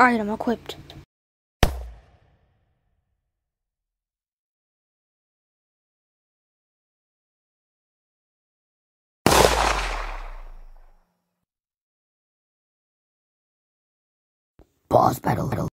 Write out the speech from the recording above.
Item equipped. Boss battle.